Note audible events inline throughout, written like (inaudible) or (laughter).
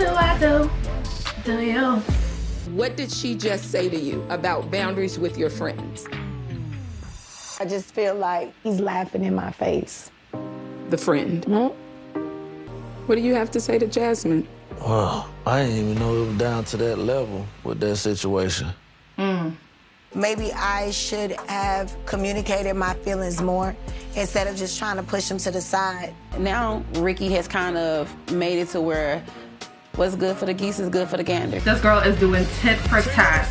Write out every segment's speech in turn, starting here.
do I do? Do you? What did she just say to you about boundaries with your friends? I just feel like he's laughing in my face. The friend. Mm-hmm. What do you have to say to Jasmine? Well, I didn't even know it was down to that level with that situation. Mm. Maybe I should have communicated my feelings more instead of just trying to push him to the side. Now, Ricky has kind of made it to where what's good for the geese is good for the gander. This girl is doing tit for tat.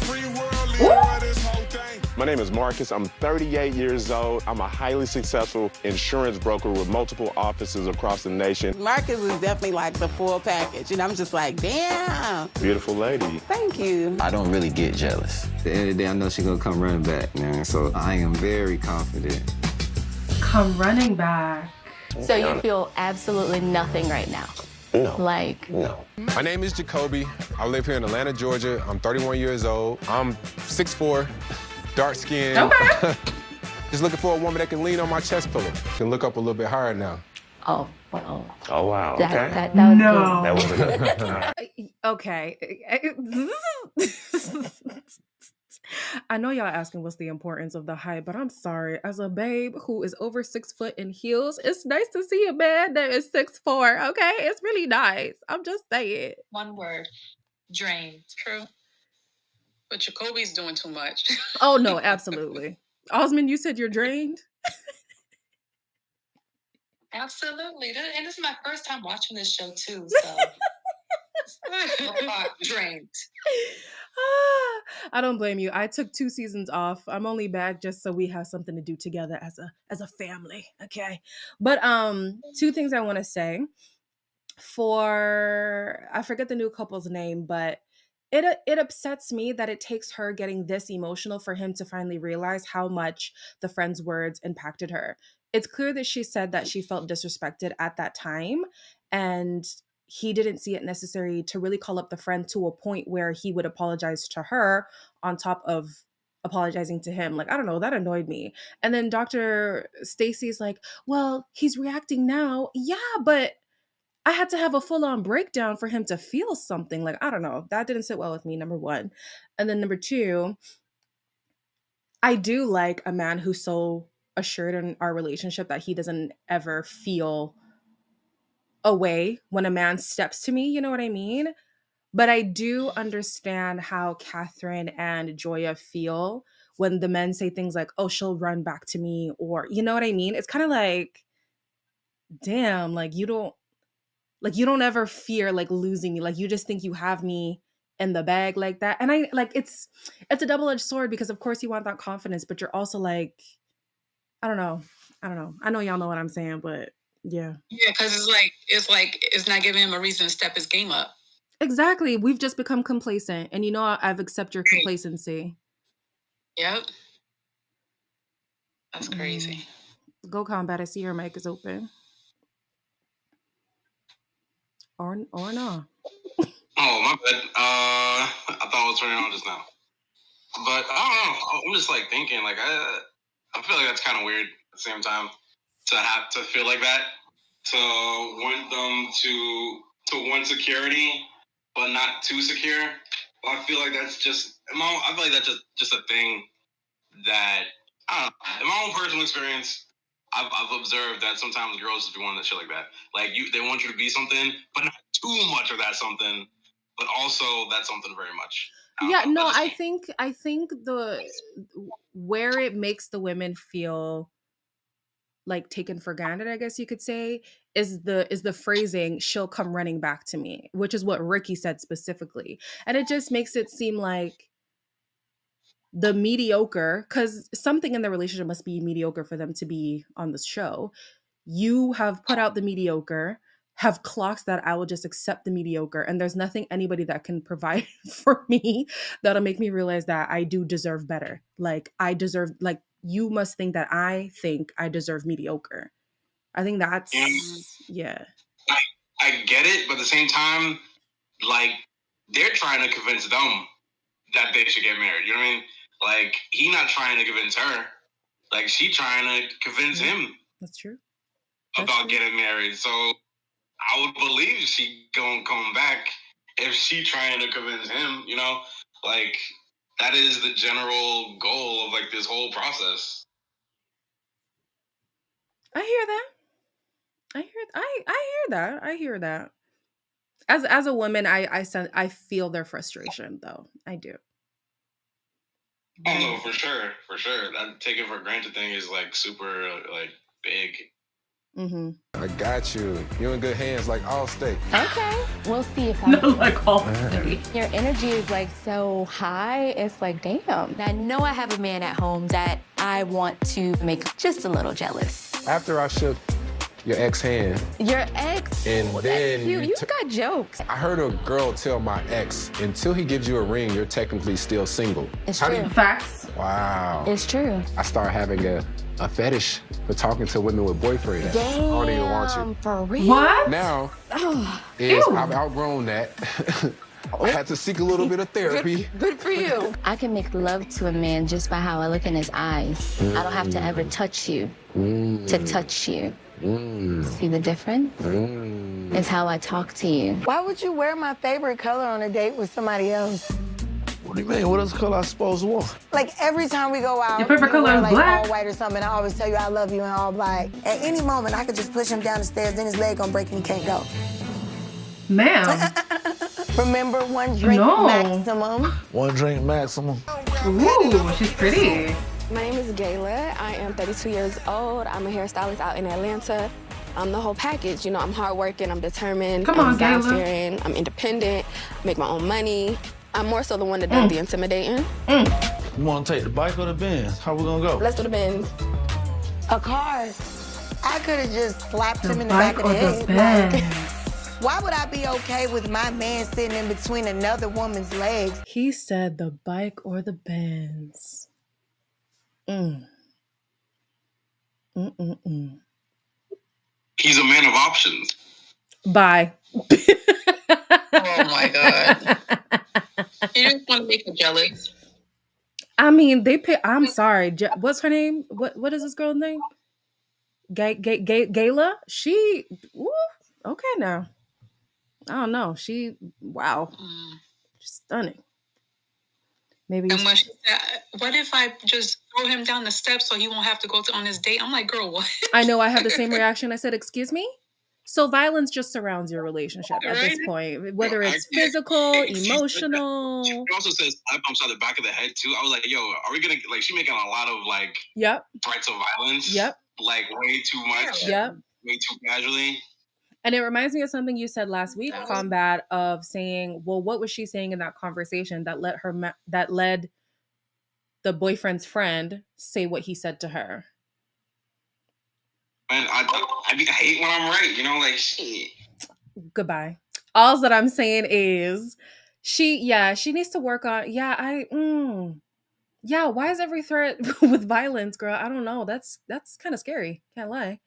My name is Marcus. I'm 38 years old. I'm a highly successful insurance broker with multiple offices across the nation. Marcus is definitely like the full package, and I'm just like, damn. Beautiful lady. Thank you. I don't really get jealous. At the end of the day, I know she's gonna come running back, man. So I am very confident. Come running back. So you feel absolutely nothing right now? No. Like, no. My name is Jacoby. I live here in Atlanta, Georgia. I'm 31 years old. I'm 6'4", dark skin. Okay. (laughs) Just looking for a woman that can lean on my chest pillow. Can look up a little bit higher now. oh, well. Oh, wow. That, okay. that, that was No. That wasn't (laughs) it. okay. (laughs) I know y'all asking what's the importance of the height, but I'm sorry. As a babe who is over six foot in heels, it's nice to see a man that is six four. Okay, it's really nice. I'm just saying. One word, drained. True. But Jacoby's doing too much. Oh no, (laughs) absolutely. Osmond, you said you're drained. Absolutely. And this is my first time watching this show too, (laughs) so (laughs) drained. Ah, I don't blame you. I took two seasons off. I'm only back just so we have something to do together as a as a family. Okay. But um two things I want to say. For I forget the new couple's name, but it it upsets me that it takes her getting this emotional for him to finally realize how much the friend's words impacted her. It's clear that she said that she felt disrespected at that time and he didn't see it necessary to really call up the friend to a point where he would apologize to her on top of apologizing to him like i don't know that annoyed me. And then dr stacy's like well he's reacting now. Yeah but i had to have a full-on breakdown for him to feel something like i don't know that didn't sit well with me number one. And then number two i do like a man who's so assured in our relationship that he doesn't ever feel away when a man steps to me, you know what I mean? But I do understand how Catherine and Joya feel when the men say things like, oh, she'll run back to me, or you know what I mean? It's kind of like, damn, like you don't like you don't ever fear like losing me. Like you just think you have me in the bag like that. And I like it's it's a double-edged sword because of course you want that confidence, but you're also like, I don't know. I don't know. I know y'all know what I'm saying, but yeah. Yeah, because it's like it's like it's not giving him a reason to step his game up. Exactly. We've just become complacent. And you know, I've accepted your complacency. Yep. That's crazy. Mm. Go combat. I see your mic is open. Or or no. Oh, my bad. Uh, I thought I was turning on just now. But I don't know. I'm just like thinking, like I, I feel like that's kind of weird at the same time to have to feel like that, to want them to to want security, but not too secure. I feel like that's just. I feel like that's just just a thing that I don't know. In my own personal experience, I've, I've observed that sometimes girls just wanting that shit like that. Like you, they want you to be something, but not too much of that something, but also that something very much. Yeah, no, I think I think the where it makes the women feel like taken for granted, I guess you could say, is the is the phrasing she'll come running back to me, which is what Ricky said specifically. And it just makes it seem like the mediocre cuz something in the relationship must be mediocre for them to be on this show. You have put out the mediocre, have clocked that I will just accept the mediocre and there's nothing anybody that can provide (laughs) for me that'll make me realize that I do deserve better. Like I deserve like you must think that I think I deserve mediocre. I think that's Mm. yeah. I, I get it, but at the same time, like they're trying to convince them that they should get married. You know what I mean? Like he not trying to convince her. Like she trying to convince him That's true. about getting married. So I would believe she gonna come back if she trying to convince him, you know, like that is the general goal of like this whole process. I hear that. I hear I I hear that. I hear that. As as a woman, I I sen- I feel their frustration though. I do. Oh no, for sure, for sure. That taking for granted thing is like super like big. Mm-hmm. I got you. You're in good hands, like all Allstate. Okay. We'll see if I'm No, like all day. Your energy is like so high. It's like, damn. I know I have a man at home that I want to make just a little jealous. After I shook your ex hand, Your ex. and then You, you you t- got jokes. I heard a girl tell my ex, until he gives you a ring, you're technically still single. It's How do true. you- Facts. Wow. It's true. I start having a, a fetish for talking to women with boyfriends. I don't even want you. Damn, for real. What? Now Oh, is Ew. I've outgrown that. (laughs) I had to seek a little bit of therapy. good for you. I can make love to a man just by how I look in his eyes. I don't have to ever touch you to mm. touch you. Mm. See the difference? Mm. It's how I talk to you. Why would you wear my favorite color on a date with somebody else? What do you mean? What else color I supposed to wear? Like every time we go out, Your favorite color is like black? all white or something. I always tell you I love you in all black. At any moment, I could just push him down the stairs, then his leg gonna break and he can't go. Ma'am. (laughs) Remember one drink No. maximum. One drink maximum. Ooh, she's pretty. My name is Gayla. I am 32 years old. I'm a hairstylist out in Atlanta. I'm the whole package. You know, I'm hardworking, I'm determined, Come I'm on, Gayla. God-fearing, I'm independent, make my own money. I'm more so the one that does Mm. the intimidating. You want to take the bike or the Benz? How we gonna go? Let's do the Benz. A car. I could have just slapped The him in the back of the the head. Benz? Like, (laughs) why would I be okay with my man sitting in between another woman's legs? He said the bike or the Benz. Mm. Mm-mm-mm. He's a man of options. Bye. (laughs) Oh my god. (laughs) You just want to make her jealous. I mean, they pick. I'm mm. sorry. Ja- What's her name? What What is this girl's name? Gay, gay, gay, Gayla. She. Woo, okay, now. I don't know. She. Wow. Mm. She's stunning. Maybe. And when she said, "What if I just throw him down the steps so he won't have to go to, on his date?" I'm like, "Girl, what?" I know. I have the same (laughs) reaction. I said, "Excuse me." So violence just surrounds your relationship at this point, whether it's get- physical, (laughs) She's- emotional. She also says slap bumps on the back of the head too. I was like, yo, are we gonna like? She making a lot of like Yep. threats of violence. Yep. Like way too much. Yep. Way too casually. And it reminds me of something you said last week, combat of saying, well, what was she saying in that conversation that let her ma- that led the boyfriend's friend say what he said to her? I, I, be- I hate when I'm right. You know, like shit. Goodbye. All that I'm saying is, she, yeah, she needs to work on. Yeah, I, mm, yeah. Why is every threat (laughs) with violence, girl? I don't know. That's that's kind of scary. Can't lie.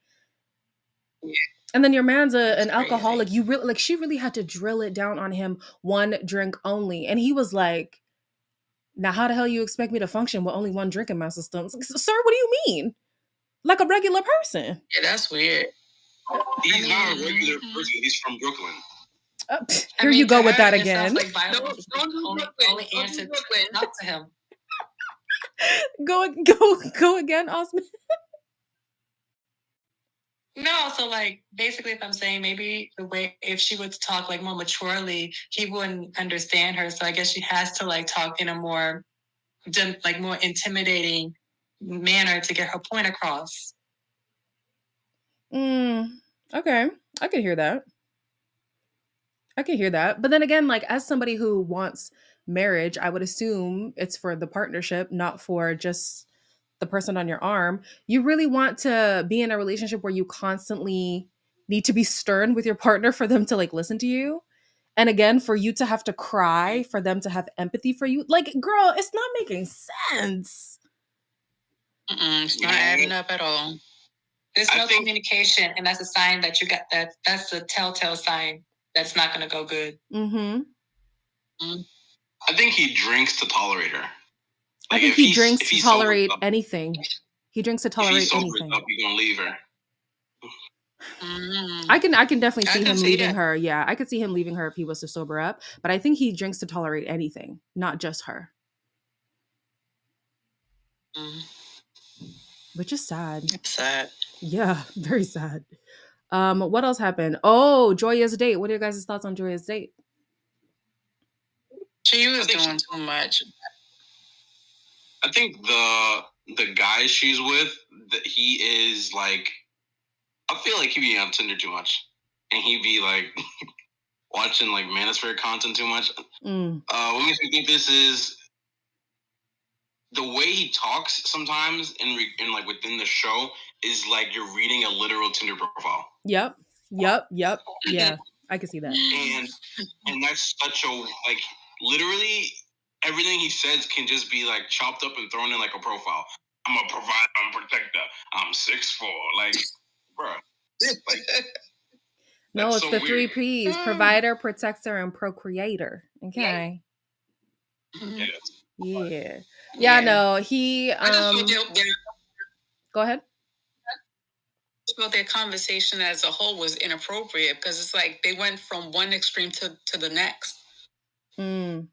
Yeah. And then your man's a, an alcoholic. You really like she really had to drill it down on him one drink only. And he was like, Now how the hell you expect me to function with only one drink in my system? Like, Sir, what do you mean? Like a regular person. Yeah, that's weird. He's not a regular mm-hmm. person. He's from Brooklyn. Oh, Pff, here you go with that again. Like violence is like the only, only answer to to him. (laughs) go go go again, Osman. No, so like basically, if I'm saying maybe the way if she would talk like more maturely, he wouldn't understand her. So I guess she has to like talk in a more, dim- like more intimidating manner to get her point across. Mm, okay, I could hear that. I could hear that. But then again, like as somebody who wants marriage, I would assume it's for the partnership, not for just the person on your arm. You really want to be in a relationship where you constantly need to be stern with your partner for them to like listen to you. And again, for you to have to cry, for them to have empathy for you. Like, girl, it's not making sense. Mm-mm, it's not adding up at all. There's no communication, and that's a sign that you got that. That's a telltale sign that's not going to go good. Mm-hmm. mm-hmm. I think he drinks to tolerate her. I think he drinks to tolerate up- anything. He drinks to If tolerate he's sobered anything. up, he's gonna leave her. Mm. I can I can definitely see can him see leaving that. her. Yeah, I could see him leaving her if he was to sober up. But I think he drinks to tolerate anything, not just her, mm. Which is sad. Sad. Yeah, (laughs) very sad. Um, what else happened? Oh, Joya's date. What are your guys' thoughts on Joya's date? She was doing too much. I think the the guy she's with, that he is like, I feel like he be on Tinder too much, and he be like (laughs) watching like manosphere content too much. Mm. Uh, what makes me think this is the way he talks sometimes in re- in like within the show is like you're reading a literal Tinder profile, Yep. Yep. Yep. Yeah, I can see that. and and that's such a like literally everything he says can just be like chopped up and thrown in like a profile. I'm a provider, I'm a protector, I'm six four, like, bro, like No, it's so the three. P's: mm. provider, protector, and procreator. Okay. yeah. Mm-hmm. Yeah. Yeah. Yeah, no, he. Um. feel their, their, Go ahead. I feel their conversation as a whole was inappropriate because it's like they went from one extreme to, to the next. Mm.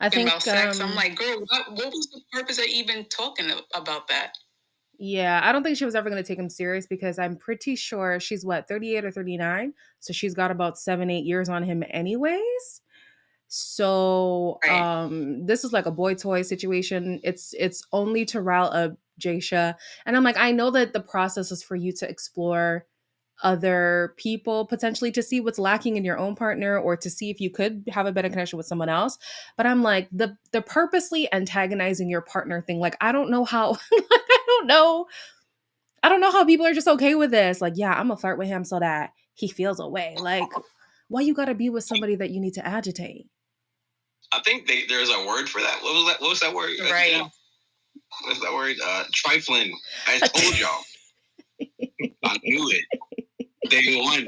I think. about sex. um, I'm like, girl, what, what was the purpose of even talking about that? Yeah, I don't think she was ever going to take him serious because I'm pretty sure she's what 38 or 39, so she's got about seven, eight years on him, anyways. So um this is like a boy toy situation. It's it's only to rile up Jasha. And I'm like, I know that the process is for you to explore other people potentially to see what's lacking in your own partner or to see if you could have a better connection with someone else. But i'm like the the purposely antagonizing your partner thing like i don't know how (laughs) i don't know i don't know how people are just okay with this. Like yeah i'm gonna flirt with him so that he feels away like (laughs) why you gotta be with somebody that you need to agitate I think they, there's a word for that. What was that? What was that word? Right. Yeah. What's that word? Uh, trifling. I told y'all. I knew it. Day one.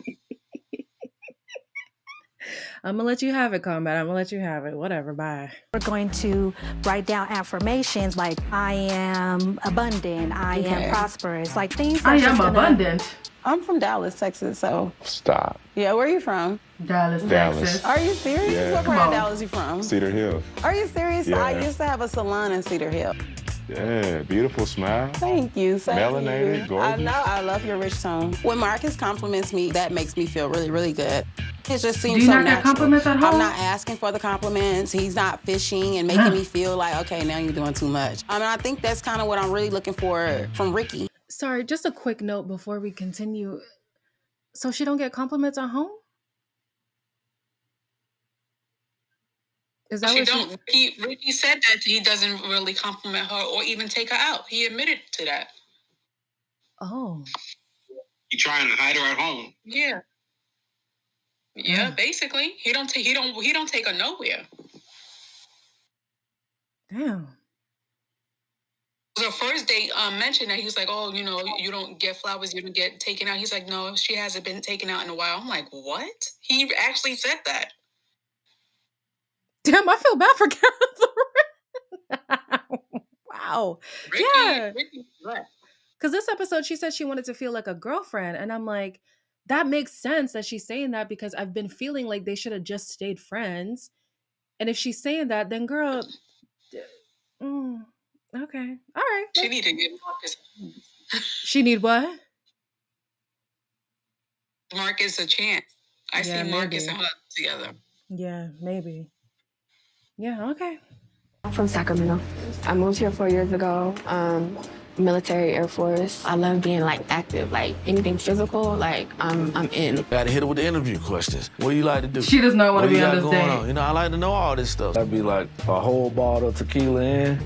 i'm gonna let you have it combat i'm gonna let you have it whatever bye We're going to write down affirmations like I am abundant, I Okay. am prosperous, like things. I am gonna- abundant. I'm from Dallas, Texas, so Stop. yeah. Where are you from? Dallas, Dallas. Texas. Are you serious? Yeah. What Come part of. Dallas you from? Cedar Hill. Are you serious? I used to have a salon in Cedar Hill. Yeah, beautiful smile. Thank you. Thank Melanated, you. gorgeous. I know. I love your rich tone. When Marcus compliments me, that makes me feel really, really good. It just seems you so not get natural. compliments at home? I'm not asking for the compliments. He's not fishing and making Huh. me feel like, okay, now you're doing too much. I mean, I think that's kind of what I'm really looking for from Ricky. sorry just a quick note before we continue so she don't get compliments at home is that she what don't. Ricky, Ricky said that he doesn't really compliment her or even take her out. He admitted to that. oh You trying to hide her at home? Yeah. Yeah, basically, he don't take he don't he don't take her nowhere. damn The first date um, mentioned that he was like, "Oh, you know, you don't get flowers, you don't get taken out." He's like, "No, she hasn't been taken out in a while." I'm like, "What?" He actually said that. Damn, I feel bad for (laughs) Catherine. wow. Ricky, yeah. Because this episode, she said she wanted to feel like a girlfriend. And I'm like, that makes sense that she's saying that because I've been feeling like they should have just stayed friends. And if she's saying that, then girl, mm, okay. All right. She need to give Marcus She need what? Marcus a chance. I Yeah, see Marcus maybe. and her together. Yeah, maybe. Yeah, okay. I'm from Sacramento. I moved here four years ago. Um, military, Air Force. I love being like active, like anything physical, like I'm I'm in. Gotta hit her with the interview questions. What do you like to do? She does not wanna be you on this going date. on? You know, I like to know all this stuff. That'd be like a whole bottle of tequila in.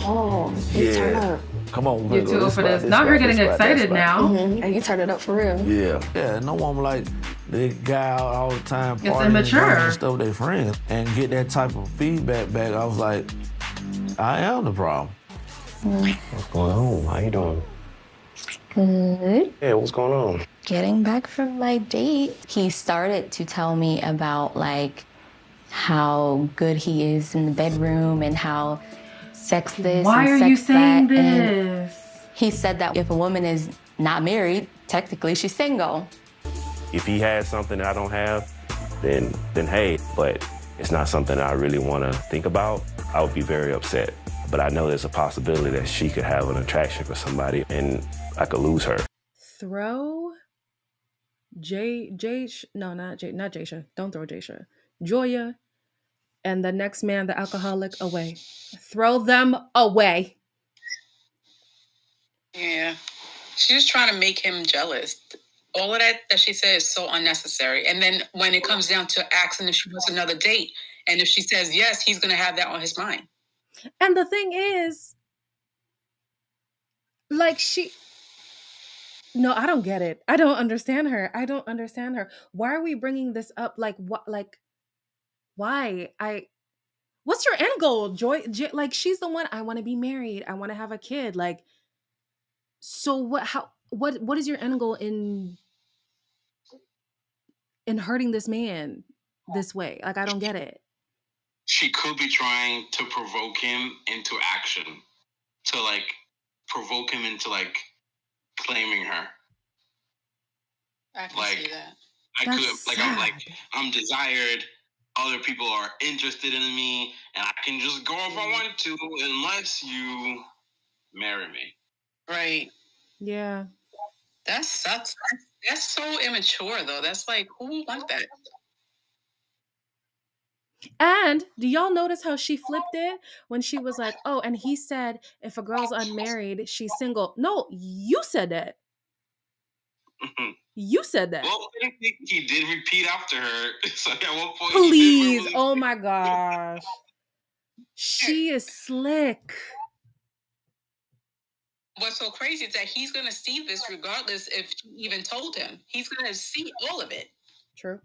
Oh, you turn Yeah. Up. Come on, You're let's- too old for this. this Now her ride, getting let's ride this excited ride. now. Mhm. And you turn it up for real. Yeah. Yeah, no one like the guy out all the time It's partying and immature. drinking and stuff with their friends and get that type of feedback back. I was like, I am the problem. What's going on? How you doing? Good. Yeah, what's going on? Getting back from my date. He started to tell me about like how good he is in the bedroom and how sex this Why and are you saying that. And this? he said that if a woman is not married, Technically, she's single. If he has something that I don't have, then then hey, but it's not something I really want to think about. I would be very upset. But I know there's a possibility that she could have an attraction for somebody and I could lose her. Throw Jay Jay no not Jay not Jaysha. Don't throw Jaysha. Joya and the next man, the alcoholic, away. Throw them away. Yeah. She was trying to make him jealous. All of that that she said is so unnecessary. And then when it comes down to asking if she wants another date, and if she says yes, he's going to have that on his mind. And the thing is, like she no, I don't get it. I don't understand her. I don't understand her. Why are we bringing this up? Like what? Like why? I. What's your end goal, Joy? J- like she's the one. I want to be married. I want to have a kid. Like. So what? How? What? What is your end goal in? In hurting this man this way? Like I don't get it. She could be trying to provoke him into action, to like provoke him into like claiming her. I can Like, see that. I That's could like I'm like I'm desired. Other people are interested in me, and I can just go if I mm. want to, unless you marry me. Right. Yeah. That sucks. That's so immature, though. That's like, who would want that? And do y'all notice how she flipped it when she was like, "Oh, and he said if a girl's unmarried, she's single." No, you said that. Mm-hmm. You said that. Well, I think he did repeat after her. (laughs) So at one point, Please. verbally- Oh my gosh. She is slick. What's so crazy is that he's gonna see this regardless if she even told him. He's gonna see all of it. True.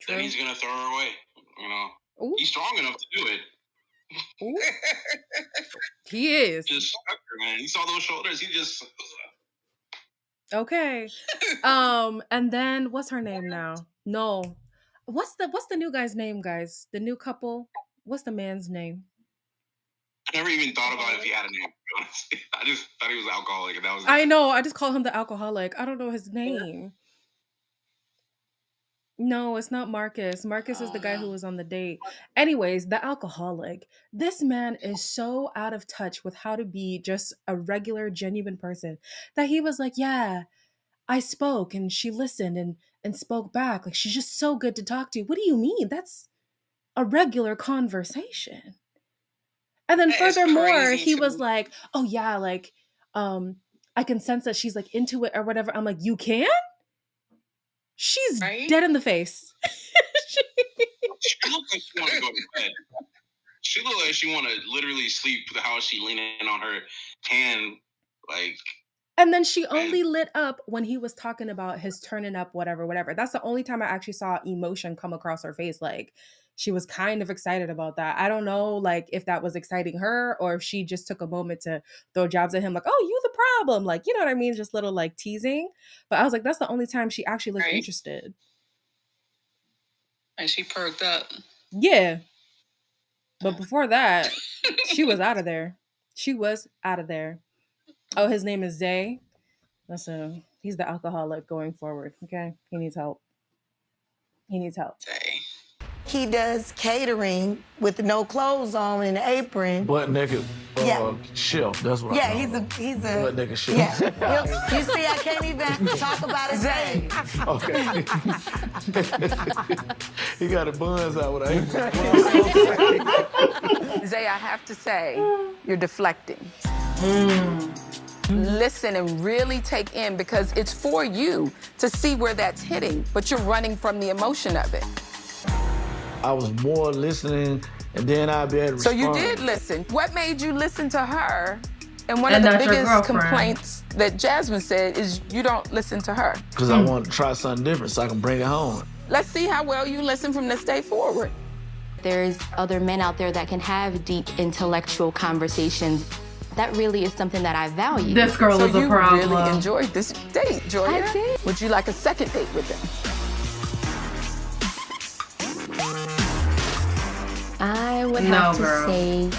True. Then he's gonna throw her away. You know, he's strong enough to do it. (laughs) He is. Just man. You saw those shoulders. He just Okay. (laughs) Um, and then what's her name now? No. What's the what's the new guy's name, guys? The new couple? What's the man's name? I never even thought about if he had a name. to be honest. (laughs) I just thought he was alcoholic, and that was. I know, I just call him the alcoholic. I don't know his name. No, it's not Marcus. Marcus is the guy who was on the date. Anyways, the alcoholic. This man is so out of touch with how to be just a regular, genuine person that he was like, Yeah, I spoke and she listened and and spoke back. Like she's just so good to talk to. What do you mean? That's a regular conversation. And then That furthermore, he was like, Oh yeah, like um I can sense that she's like into it or whatever. I'm like, You can? She's dead in the face. (laughs) She looked like she want to go to bed. She looked like she want to literally sleep. How is she leaning on her hand? Like And then she only lit up when he was talking about his turning up, whatever, whatever. That's the only time I actually saw emotion come across her face. Like she was kind of excited about that. I don't know, like if that was exciting her or if she just took a moment to throw jobs at him, like, "Oh, you the problem," like you know what I mean, just little like teasing. But I was like, that's the only time she actually looked Right. interested. And she perked up. Yeah. But (laughs) before that, she was out of there. She was out of there. Oh, his name is Zay. That's a he's the alcoholic going forward. Okay. He needs help. He needs help. He does catering with no clothes on and an apron. Butt naked uh, Yeah. chef. That's what I Yeah, call he's him. a he's a butt naked chef. Yeah. He'll- you see, I can't even talk about his name. Okay. (laughs) he got a buns out with an apron. Zay, I have to say, you're deflecting. Listen and really take in because it's for you to see where that's hitting, but you're running from the emotion of it. I was more listening, and then I'd be able to So you did listen. What made you listen to her? And one And of the biggest complaints that Jasmine said is you don't listen to her. Because I hmm. want to try something different so I can bring it home. Let's see how well you listen from this day forward. There's other men out there that can have deep intellectual conversations. That really is something that I value. This girl so you really enjoyed this date, Joya. I did. Would you like a second date with him? I would No, have to girl. say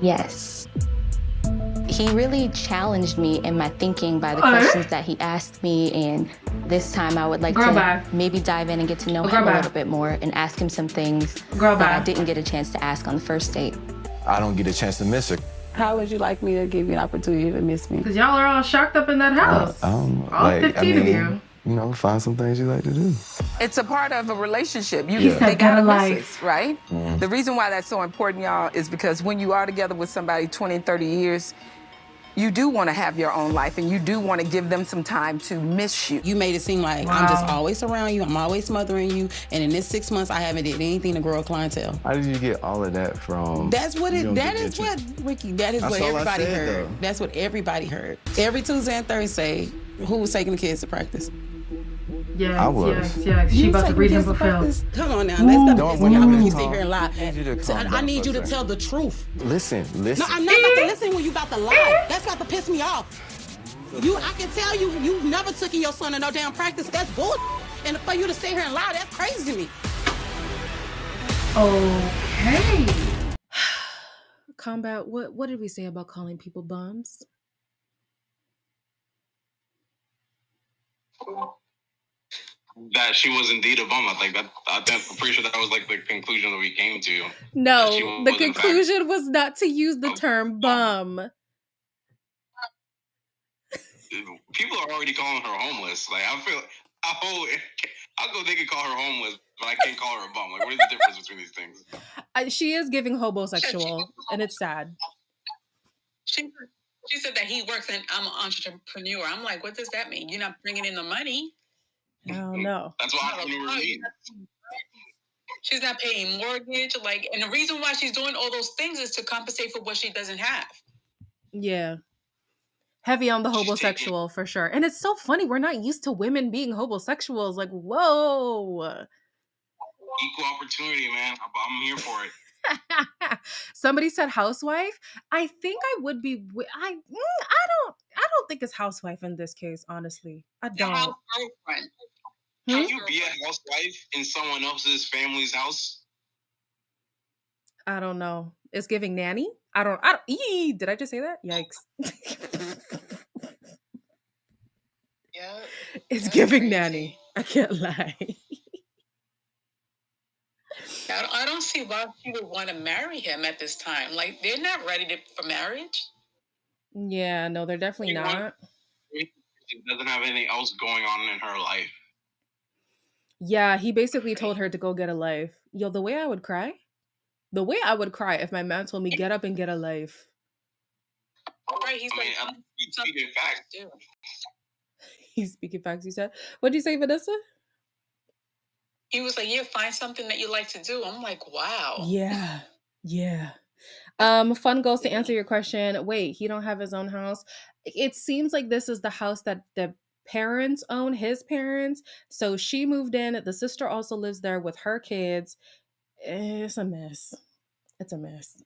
yes. He really challenged me in my thinking by the Alright. questions that he asked me, and this time I would like Girl, to bye. maybe dive in and get to know Girl, him a bye. little bit more and ask him some things Girl, that I didn't get a chance to ask on the first date. I don't get a chance to miss her. How would you like me to give you an opportunity to miss me? Because y'all are all shocked up in that house. I don't. All like, 15 I of you. You know, find some things you like to do. It's a part of a relationship. You He said they gotta better miss life. it, right? Mhm. The reason why that's so important, y'all, is because when you are together with somebody 20, 30 years, you do want to have your own life and you do want to give them some time to miss you. You made it seem like I'm just always around you. I'm always smothering you. And in this six months, I haven't did anything to grow a clientele. How did you get all of that from? That's what it. don't That get is that what Ricky. That is That's what everybody said, heard. though. That's what everybody heard. Every Tuesday and Thursday, who was taking the kids to practice? Yes, I was. yes, yes. She You about to read him kids to fulfilled. Come on now, let's Don't- stop when this. you How really you talk, sit here and lie? I need you to So I down need you to tell the truth. Listen, listen. No. I'm not about to eh? listen when you about to lie. Eh? That's about to piss me off. You, I can tell you, you never took in your son to no damn practice. That's bull. And for you to sit here and lie, that's crazy to me. Okay. (sighs) Combat, what what did we say about calling people bums? That she was indeed a bum. I think that I think, I'm pretty sure that was like the conclusion that we came to. No, the was, in fact- conclusion was not to use the term bum. People are already calling her homeless. Like I feel, I hope, I'll go. They can call her homeless, but I can't call her a bum. Like what is the difference between these things? I, she is giving hobosexual, and it's sad. She she said that he works and I'm an entrepreneur. I'm like, what does that mean? You're not bringing in the money. I don't know. That's what entrepreneur means. She's not paying mortgage, like, and the reason why she's doing all those things is to compensate for what she doesn't have. Yeah. Heavy on the hobosexual for sure. And it's so funny. We're not used to women being hobosexuals. Like, whoa. Equal opportunity, man. I'm, I'm here for it. (laughs) Somebody said housewife. I think I would be. wi- I mm, I don't. I don't think it's housewife in this case. Honestly, I don't. House girlfriend. Can hmm? you be a housewife in someone else's family's house? I don't know. It's giving nanny. I don't. I don't. Ee, did I just say that? Yikes. (laughs) Yeah. it's giving nanny. I can't lie. I don't, I don't see why she would want to marry him at this time. Like, they're not ready to, for marriage. yeah. No, they're definitely You want- not. She doesn't have anything else going on in her life. Yeah, he basically told her to go get a life. Yo, the way I would cry, the way I would cry if my man told me get up and get a life. All right, He's I mean, I'm speaking facts. (laughs) He's speaking facts. You said. What'd you say, Vanessa? He was like, yeah, find something that you like to do. I'm like, wow. Yeah, yeah. Um, fun goes to answer your question. Wait, he don't have his own house. It seems like this is the house that the parents own, his parents. So she moved in. The sister also lives there with her kids. It's a mess. It's a mess.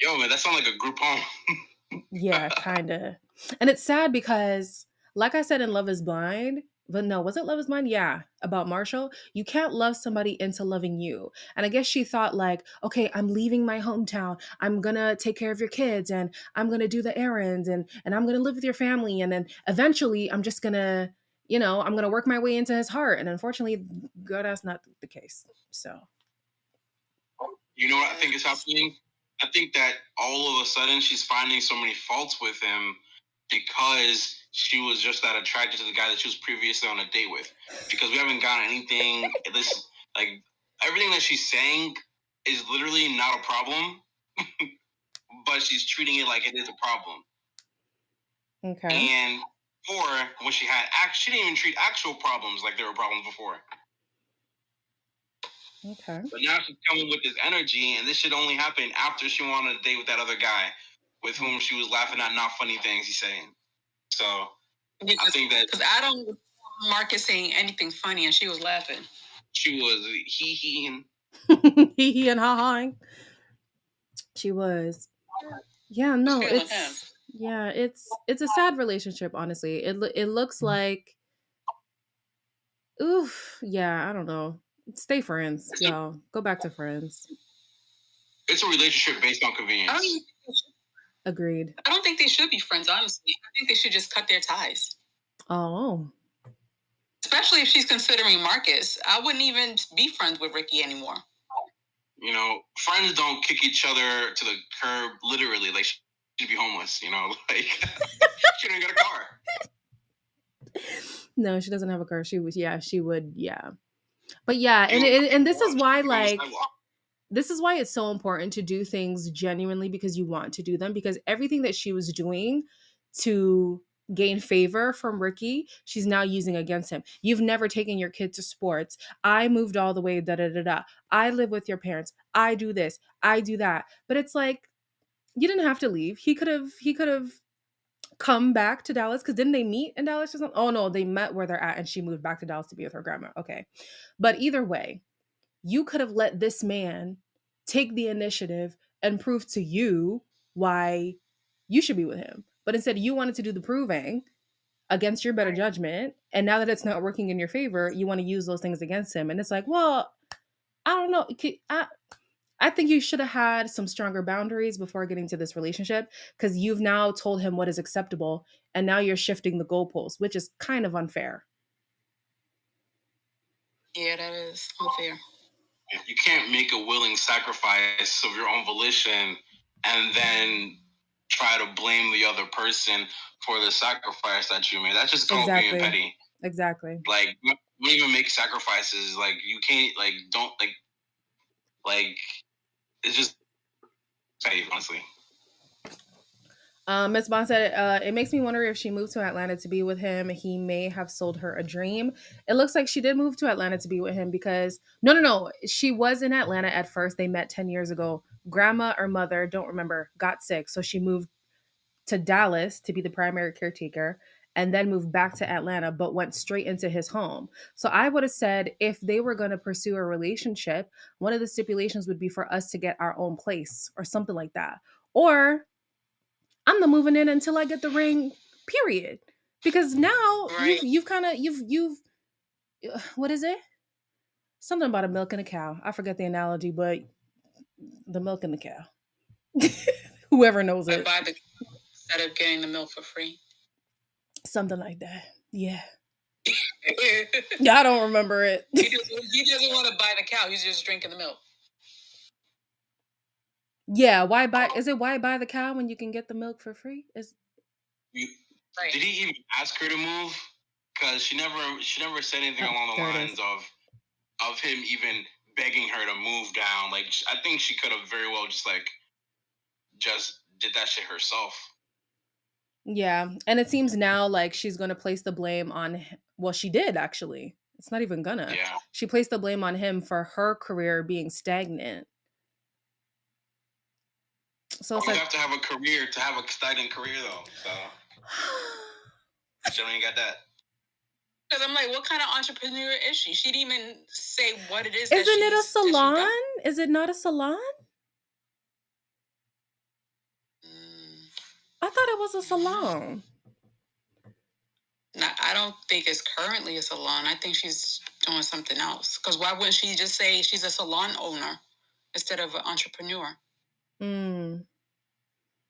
Yo, man, that sounds like a group home. (laughs) Yeah, kind of. And it's sad because, like I said in Love is Blind, but no, was it Love is Mine? Yeah, about Marshall. You can't love somebody into loving you. And I guess she thought, like, okay, I'm leaving my hometown. I'm gonna take care of your kids and I'm gonna do the errands and and I'm gonna live with your family. And then eventually I'm just gonna, you know, I'm gonna work my way into his heart. And unfortunately, girl, that's not the case. So You know what I think is happening? I think that all of a sudden she's finding so many faults with him because she was just that attracted to the guy that she was previously on a date with. Because we haven't gotten anything. This like everything that she's saying is literally not a problem, (laughs) but she's treating it like it is a problem. okay. And before, when she had act, she didn't even treat actual problems like they were problems before. Okay. But now she's coming with this energy, and this should only happen after she went on a date with that other guy, with whom she was laughing at not funny things he's saying. So I think that Because I don't recall Marcus saying anything funny, and she was laughing. she was he he and (laughs) Hee hee and ha ha. Eh? She was. Yeah, no, it's yeah, it's it's a sad relationship. Honestly, it it looks mm-hmm. like. Oof, yeah, I don't know. Stay friends, y'all. Go back to friends. it's a relationship based on convenience. Oh, Agreed. I don't think they should be friends, honestly. I think they should just cut their ties. Oh. Especially if she's considering Marcus. I wouldn't even be friends with Ricky anymore. You know, friends don't kick each other to the curb literally. Like she'd be homeless. You know, (laughs) like she didn't get a car. No, she doesn't have a car. She was yeah, she would yeah. But yeah, and and, and this is why like this is why it's so important to do things genuinely because you want to do them because everything that she was doing to gain favor from Ricky, she's now using against him. You've never taken your kid to sports. I moved all the way, da da da da. I live with your parents. I do this. I do that. But it's like you didn't have to leave. He could have. He could have come back to Dallas because didn't they meet in Dallas or something? Oh no, they met where they're at, and she moved back to Dallas to be with her grandma. Okay, but either way, you could have let this man take the initiative and prove to you why you should be with him. But instead, you wanted to do the proving against your better judgment. And now that it's not working in your favor, you want to use those things against him. And it's like, well, I don't know. I, I think you should have had some stronger boundaries before getting to this relationship because you've now told him what is acceptable. And now you're shifting the goalposts, which is kind of unfair. Yeah, that is unfair. You can't make a willing sacrifice of your own volition and then try to blame the other person for the sacrifice that you made. That's just called Exactly. being petty. Exactly. Like don't even make sacrifices. Like you can't like don't like like it's just petty, honestly. Um, Miss Bond said, uh, it makes me wonder if she moved to Atlanta to be with him. He may have sold her a dream. It looks like she did move to Atlanta to be with him because no, no, no. She was in Atlanta at first. They met 10 years ago. Grandma or mother, don't remember, got sick. So she moved to Dallas to be the primary caretaker and then moved back to Atlanta, but went straight into his home. So I would have said if they were going to pursue a relationship, one of the stipulations would be for us to get our own place or something like that. Or I'm not moving in until I get the ring, period. Because now Right. you've, you've kind of, you've, you've, (sighs) what is it? Something about a milk and a cow. I forget the analogy, but the milk and the cow. (laughs) Whoever knows But it. buy the instead of getting the milk for free. Something like that. Yeah. (laughs) Yeah, I don't remember it. he, (laughs) doesn't, he doesn't want to buy the cow. He's just drinking the milk. Yeah, why buy oh. is it why buy the cow when you can get the milk for free? Is You, Did he even ask her to move? Because she never she never said anything Oh, along the lines of of him even begging her to move down. Like I think she could have very well just like just did that shit herself. Yeah, and it seems now like she's going to place the blame on h- well she did actually. It's not even gonna. Yeah. She placed the blame on him for her career being stagnant. So it's you like have to have a career to have a stagnant career though. So she don't even got that. Because I'm like, what kind of entrepreneur is she? She didn't even say what it is. Isn't it a she's- that she salon? Is it not a salon? Mm. I thought it was a salon. No, I don't think it's currently a salon. I think she's doing something else. Because why wouldn't she just say she's a salon owner instead of an entrepreneur? Mm.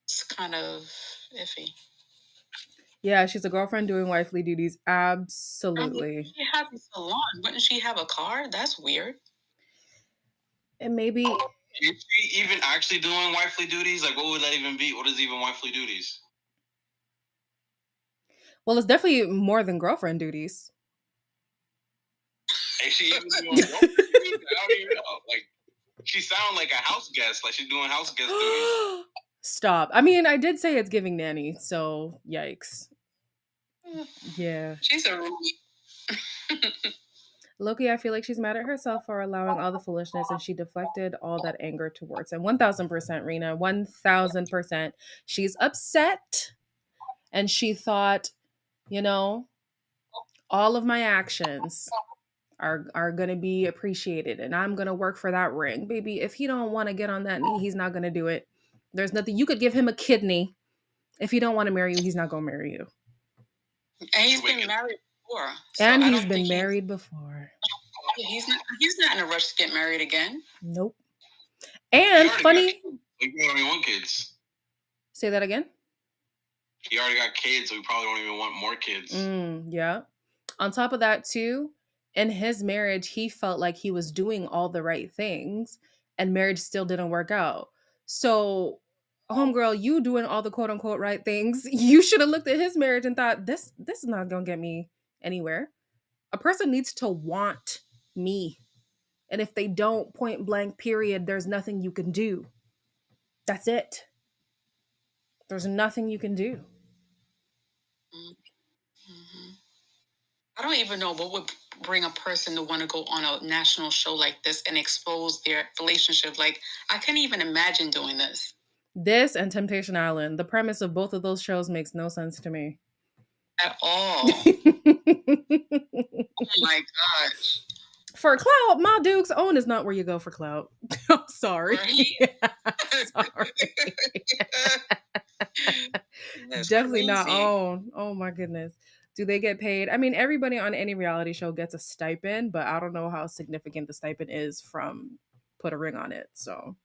It's kind of iffy. Yeah, she's a girlfriend doing wifely duties. I mean, Absolutely. she has a salon. Wouldn't she have a car? That's weird. And maybe Is she even actually doing wifely duties? Like what would that even be? What is even wifely duties? well, it's definitely more than girlfriend duties. Is she even doing (laughs) wifely duties? I don't even know. Like she sound like a house guest, like she's doing house guest duties. (gasps) Stop. I mean, I did say it's giving nanny, so yikes. Yeah. She's a Ruby. (laughs) Loki, I feel like she's mad at herself for allowing all the foolishness and she deflected all that anger towards him. 1000% Rena, 1000%. She's upset and she thought, you know, all of my actions are are going to be appreciated and I'm going to work for that ring. Baby, if he don't want to get on that knee, he's not going to do it. There's nothing you could give him a kidney. If he don't want to marry you, he's not going to marry you. And he's been married before. so and he's been think he- married before. He's not. He's not in a rush to get married again. Nope. And already funny, Like you only one kids. Say that again. He already got kids, so he probably don't even want more kids. Mm, yeah. On top of that, too, in his marriage, he felt like he was doing all the right things, and marriage still didn't work out. So, homegirl, you doing all the quote unquote right things, (laughs) you should have looked at his marriage and thought, this this is not gonna get me anywhere. A person needs to want me. And if they don't, point blank, period, there's nothing you can do. That's it. There's nothing you can do. Mm-hmm. Mm-hmm. I don't even know what would bring a person to want to go on a national show like this and expose their relationship. Like, I can't even imagine doing this. This and Temptation Island, the premise of both of those shows makes no sense to me. At all. (laughs) oh my gosh. For clout, my Duke's OWN is not where you go for clout. (laughs) I'm sorry. (laughs) sorry. Definitely not OWN. Oh my goodness. Do they get paid? I mean, everybody on any reality show gets a stipend, but I don't know how significant the stipend is from put a ring on it. So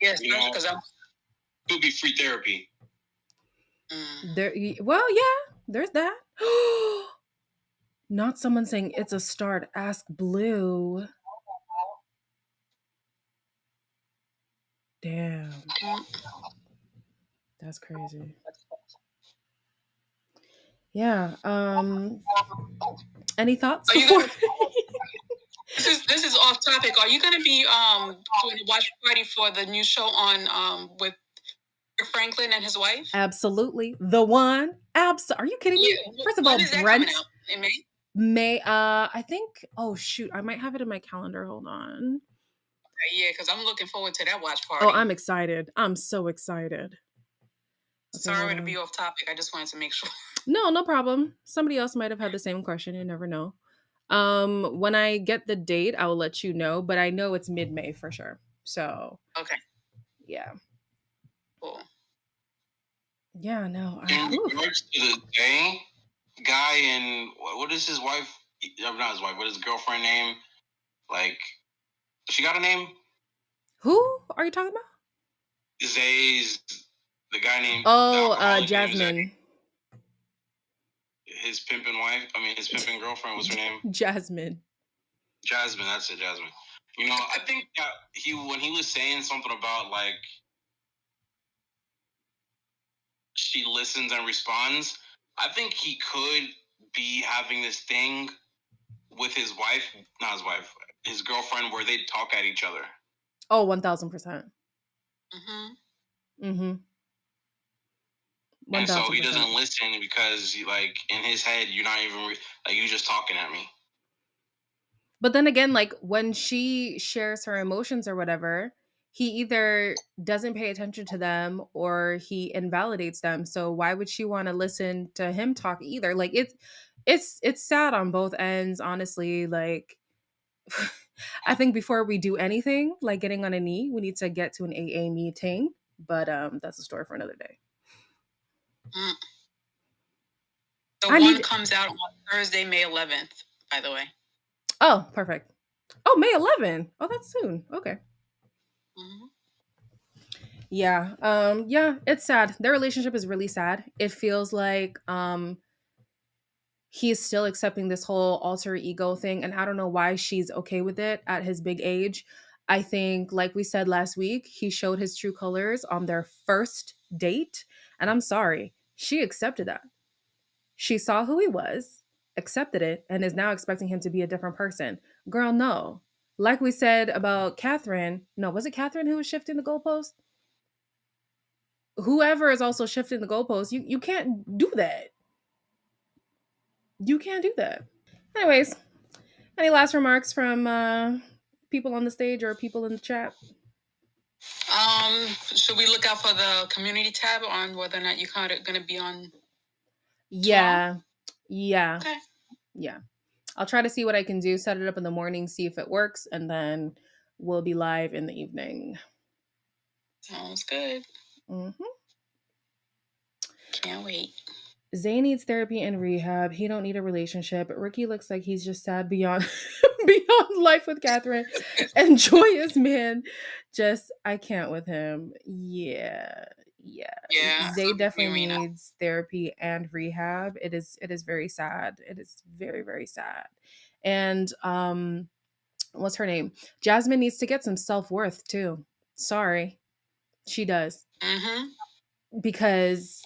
Yes, You know, because I'm could be free therapy. Mm. there well, yeah, there's that. (gasps) Not someone saying it's a start. Ask Blue. Damn. Mm. That's crazy. Yeah. Um any thoughts before gonna, this is this is off topic. Are you gonna be um doing a watch party for the new show on um with Franklin and his wife? Absolutely. The one. Abs Are you kidding me? Yeah, First of when all, Brent? In May? May uh I think oh shoot, I might have it in my calendar. Hold on. Yeah, because I'm looking forward to that watch party. Oh, I'm excited. I'm so excited. Okay, Sorry to be off topic. I just wanted to make (laughs) sure. No, no problem. Somebody else might have had the same question. You never know. Um, when I get the date, I will let you know, but I know it's mid May for sure. So Okay, yeah. cool. Yeah, no. In I, ooh. regards to the day, guy and what what is his wife? uh, Not his wife. What is his girlfriend name? Like, she got a name? Who are you talking about? Zay's the guy named oh uh, Jasmine. His pimping wife. I mean, his pimping girlfriend. What's her name? Jasmine. Jasmine. That's it. Jasmine. You know, I think that he when he was saying something about like she listens and responds. I think he could be having this thing with his wife, not his wife, his girlfriend, where they talk at each other. Oh, 1000%. Mm hmm. Mm hmm. 1, and so he doesn't listen because he, like in his head you're not even re- like you just talking at me. But then again like when she shares her emotions or whatever he either doesn't pay attention to them or he invalidates them. So why would she want to listen to him talk either? Like it's it's it's sad on both ends honestly like (laughs) i think before we do anything like getting on a knee we need to get to an aa meeting but um that's a story for another day. Mm. The I one need- comes out on Thursday, May 11th. By the way. Oh, perfect. Oh, May 11th. Oh, that's soon. Okay. Mhm. Yeah. Um yeah, it's sad. Their relationship is really sad. It feels like um he's still accepting this whole alter ego thing and I don't know why she's okay with it at his big age. I think like we said last week, he showed his true colors on their first date and I'm sorry. She accepted that. She saw who he was, accepted it and is now expecting him to be a different person. Girl, no. Like we said about Catherine, no, was it Catherine who was shifting the goalpost? whoever is also shifting the goalposts, you you can't do that. You can't do that. Anyways, any last remarks from uh people on the stage or people in the chat? Um, should we look out for the community tab on whether or not you're kind of going to be on? Yeah. Yeah. Okay. Yeah. I'll try to see what I can do, set it up in the morning, see if it works, and then we'll be live in the evening. Sounds good. Mm-hmm. Can't wait. Zay needs therapy and rehab. He don't need a relationship. Ricky looks like he's just sad beyond (laughs) beyond life with Catherine. and (laughs) joyous man. Just I can't with him. Yeah. yeah, Yeah, Zay definitely needs therapy and rehab. It is it is very sad. It is very very sad. And um, what's her name? Jasmine needs to get some self worth too. Sorry, she does Mm-hmm. because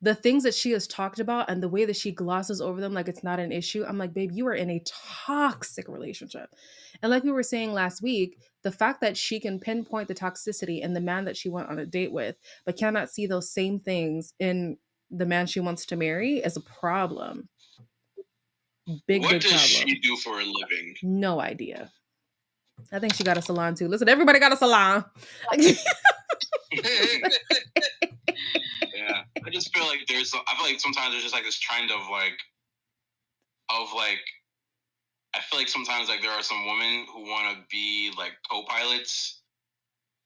the things that she has talked about and the way that she glosses over them like it's not an issue i'm like babe you are in a toxic relationship. And like we were saying last week the fact that she can pinpoint the toxicity in the man that she went on a date with but cannot see those same things in the man she wants to marry is a problem. Big what big does problem. she do for a living? no idea. I think she got a salon too. Listen everybody got a salon (laughs) (laughs) I just feel like there's. I feel like sometimes there's just like this trend of like, of like, I feel like sometimes like there are some women who want to be like co-pilots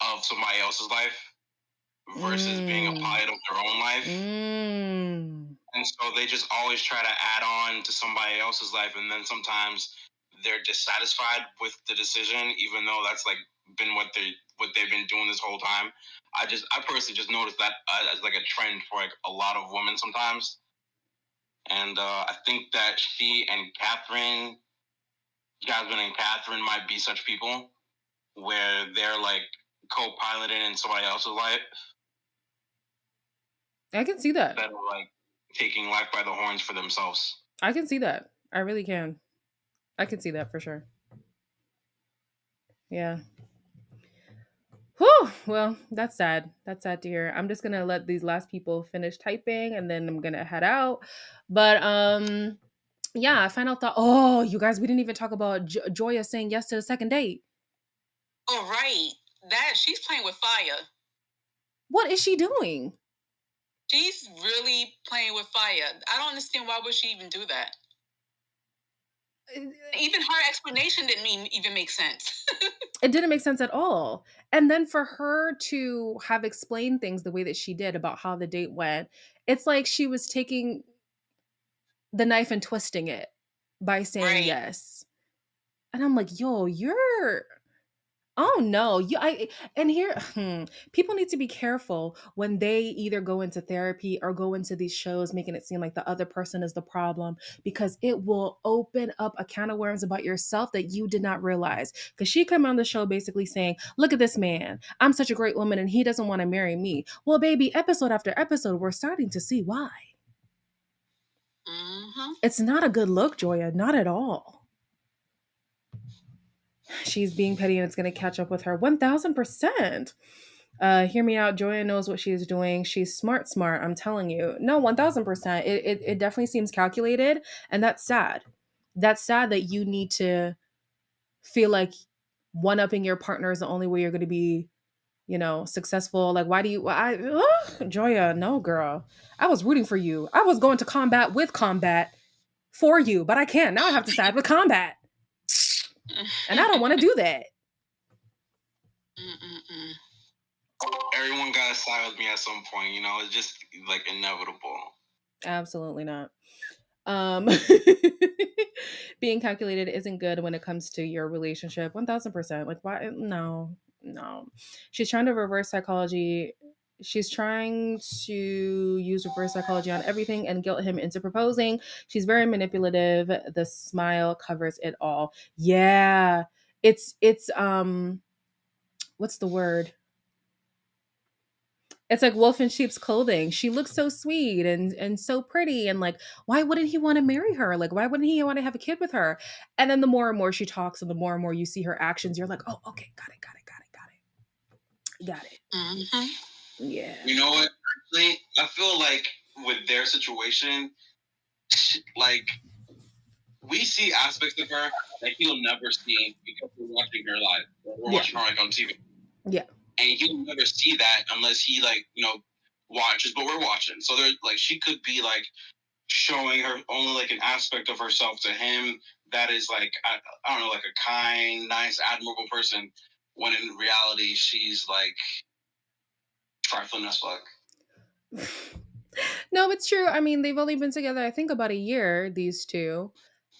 of somebody else's life versus being a Mm. pilot of their own life. Mm. And so they just always try to add on to somebody else's life, and then sometimes they're dissatisfied with the decision, even though that's like been what they what they've been doing this whole time. I just I personally just noticed that uh, as like a trend for like a lot of women sometimes, and uh, I think that she and Catherine, Jasmine and Catherine might be such people where they're like co-piloting in somebody else's life i can see that that are like taking life by the horns for themselves. I can see that. I really can. I can see that for sure. Yeah. Whew. Well, that's sad. That's sad to hear. I'm just gonna let these last people finish typing and then I'm gonna head out. But um yeah, final thought. Oh, you guys, we didn't even talk about jo- Joya saying yes to the second date. Oh right, that she's playing with fire. What is she doing? She's really playing with fire. I don't understand why would she even do that. Uh, even her explanation didn't mean, even make sense. (laughs) it didn't make sense at all. And then for her to have explained things the way that she did about how the date went, it's like she was taking the knife and twisting it by saying yes. And I'm like, yo, you're oh no, you I and here hmm, people need to be careful when they either go into therapy or go into these shows making it seem like the other person is the problem because it will open up a can of worms about yourself that you did not realize. Because she came on the show basically saying, Look at this man. I'm such a great woman and he doesn't want to marry me. Well, baby, episode after episode, we're starting to see why. It's not a good look, Joya. Not at all. She's being petty and it's going to catch up with her 1000%. Uh, hear me out. Joya knows what she's doing. She's smart, smart. I'm telling you. No, 1000%. It, it, it definitely seems calculated. And that's sad. That's sad that you need to feel like one upping your partner is the only way you're going to be, you know, successful. Like, why do you, I, ugh, Joya, no, girl. I was rooting for you. I was going to combat with combat for you, but I can't. Now I have to side with combat. And I don't want to do that. (laughs) Everyone got to side with me at some point, you know. It's just like inevitable. Absolutely not. Um (laughs) being calculated isn't good when it comes to your relationship. 1000%. Like why no. No. She's trying to reverse psychology. She's trying to use reverse psychology on everything and guilt him into proposing. She's very manipulative. The smile covers it all. Yeah. It's it's um what's the word? It's like wolf in sheep's clothing. She looks so sweet and and so pretty and like why wouldn't he want to marry her? Like why wouldn't he want to have a kid with her? And then the more and more she talks and the more and more you see her actions, you're like, "Oh, okay, got it, got it, got it, got it." Got it. Mm-hmm. Yeah. You know what? Actually, I feel like with their situation, like we see aspects of her that he'll never see because we're watching her live. We're Yeah. watching her like on TV, Yeah. and he'll never see that unless he like you know watches. But we're watching, so there's like she could be like showing her only like an aspect of herself to him that is like I, I don't know, like a kind, nice, admirable person. When in reality, she's like trifling as fuck. No, it's true. I mean, they've only been together, I think, about a year, these two.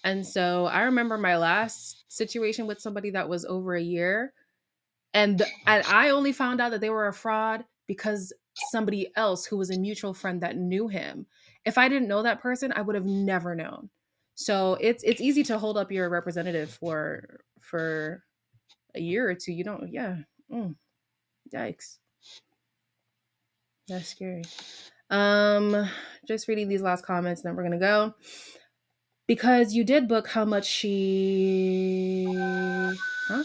And so I remember my last situation with somebody that was over a year. And and I only found out that they were a fraud because somebody else who was a mutual friend that knew him. If I didn't know that person, I would have never known. So it's it's easy to hold up your representative for for a year or two. You don't, yeah. Mm. Yikes. That's scary. Um, just reading these last comments, and then we're gonna go. Because you did book how much she huh?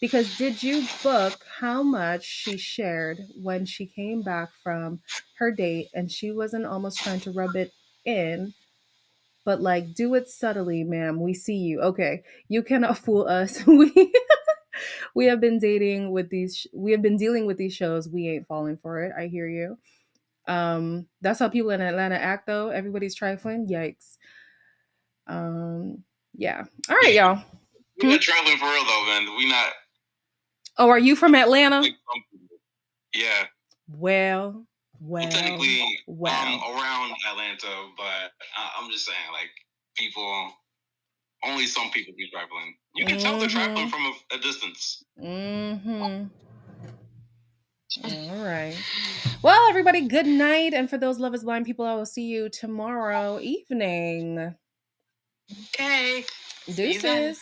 Because did you book how much she shared when she came back from her date and she wasn't almost trying to rub it in, but like do it subtly, ma'am. We see you. Okay. You cannot fool us. (laughs) We we have been dating with these sh- we have been dealing with these shows. We ain't falling for it. I hear you. Um that's how people in Atlanta act though. Everybody's trifling. Yikes. Um yeah. All right, y'all. (laughs) We're not traveling for real though, man. We not. Oh, are you from Atlanta? Yeah, Well, well, technically, well. um, around Atlanta, but I, I'm just saying, like, people. Only some people be traveling. You can tell they're traveling Mhm. from a, a distance. Mm-hmm. All right. Well, everybody, good night. And for those Love is Blind people, I will see you tomorrow evening. Okay. Deuces.